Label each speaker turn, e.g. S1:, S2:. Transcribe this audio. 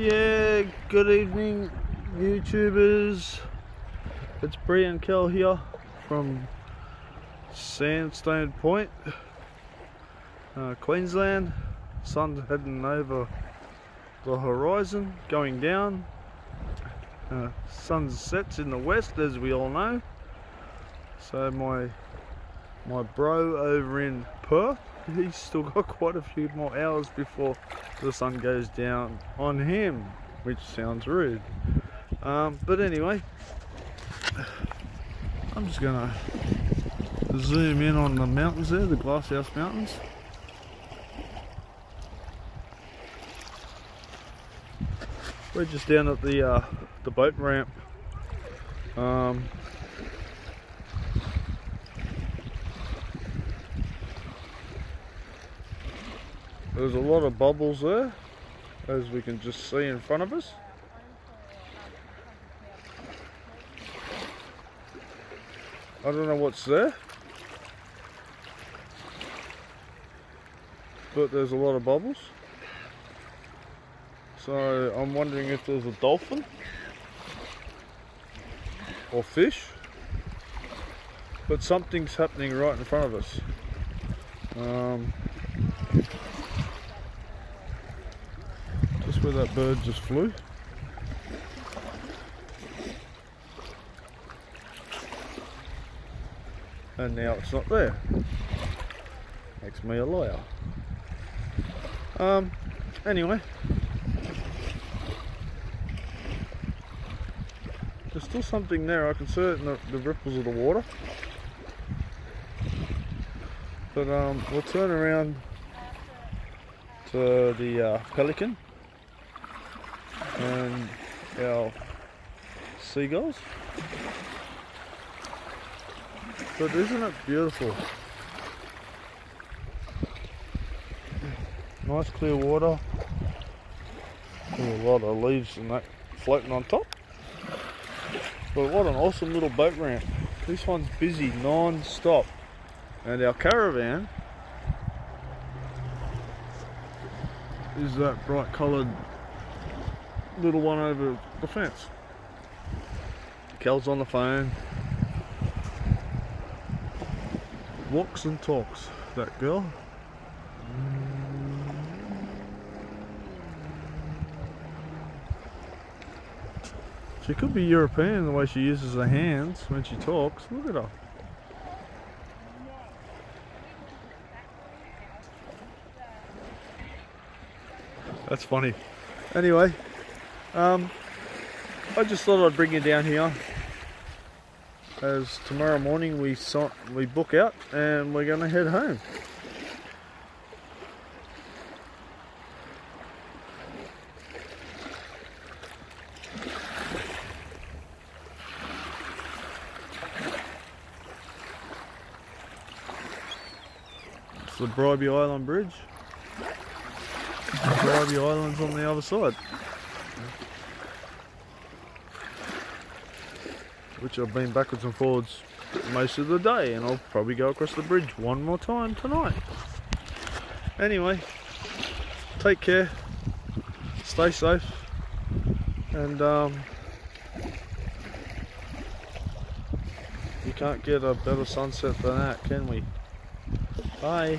S1: Yeah, good evening, YouTubers. It's Brian Kel here from Sandstone Point, uh, Queensland. Sun's heading over the horizon, going down. Uh, sun sets in the west, as we all know. So my my bro over in Perth, he's still got quite a few more hours before the sun goes down on him, which sounds rude. Um, but anyway, I'm just gonna zoom in on the mountains there, the Glasshouse Mountains. We're just down at the uh, the boat ramp. Um, There's a lot of bubbles there, as we can just see in front of us. I don't know what's there. But there's a lot of bubbles. So I'm wondering if there's a dolphin or fish. But something's happening right in front of us. Um, where that bird just flew. And now it's not there. Makes me a liar. Um, anyway. There's still something there, I can see it in the, the ripples of the water. But um, we'll turn around to the uh, pelican and our seagulls. But isn't it beautiful? Nice clear water. a lot of leaves and that floating on top. But what an awesome little boat ramp. This one's busy non-stop. And our caravan is that bright coloured little one over the fence. Kel's on the phone. Walks and talks, that girl. She could be European the way she uses her hands when she talks. Look at her. That's funny. Anyway, um, I just thought I'd bring you down here as tomorrow morning we we book out and we're going to head home. It's the Bribie Island Bridge. Bribie Island's on the other side. Which I've been backwards and forwards most of the day and I'll probably go across the bridge one more time tonight. Anyway, take care, stay safe and um, you can't get a better sunset than that, can we? Bye.